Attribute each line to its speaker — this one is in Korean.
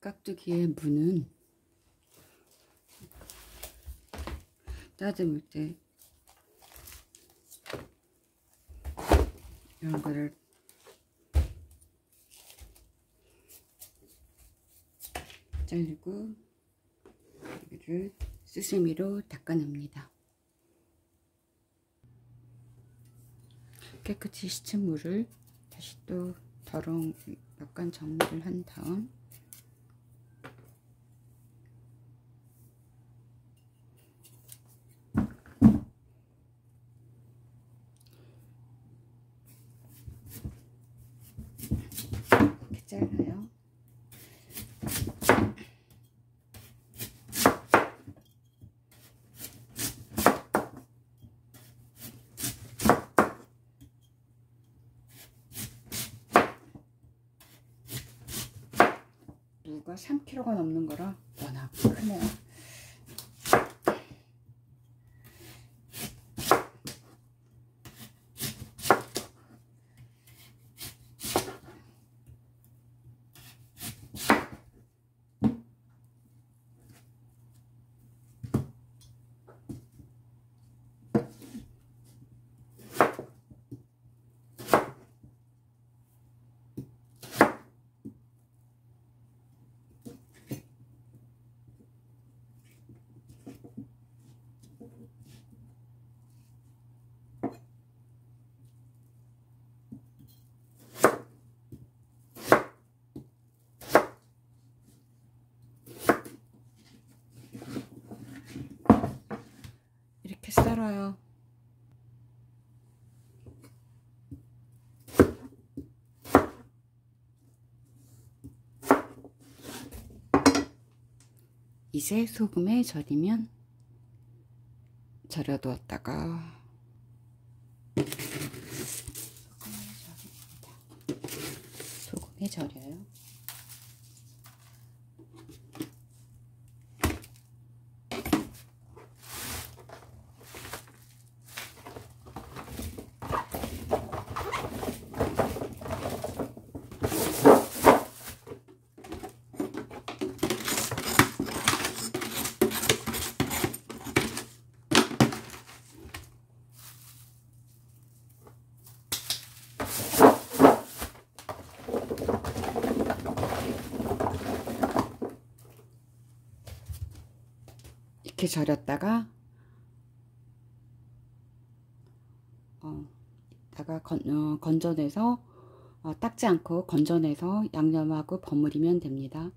Speaker 1: 깍두기의 무는 따듬을 때 이런 거를 자르고 여기를 수세미로 닦아냅니다. 깨끗이 씻은 물을 다시 또 더러운 약간 정리를 한 다음 이렇게 잘라요. 무가 3kg가 넘는 거라 워낙 크네요. 이렇게 썰어요. 이제 소금에 절이면 절여두었다가 소금에 절여요. 이렇게 절였다가 어, 다가 건, 어, 건져내서 어, 닦지 않고 건져내서 양념하고 버무리면 됩니다.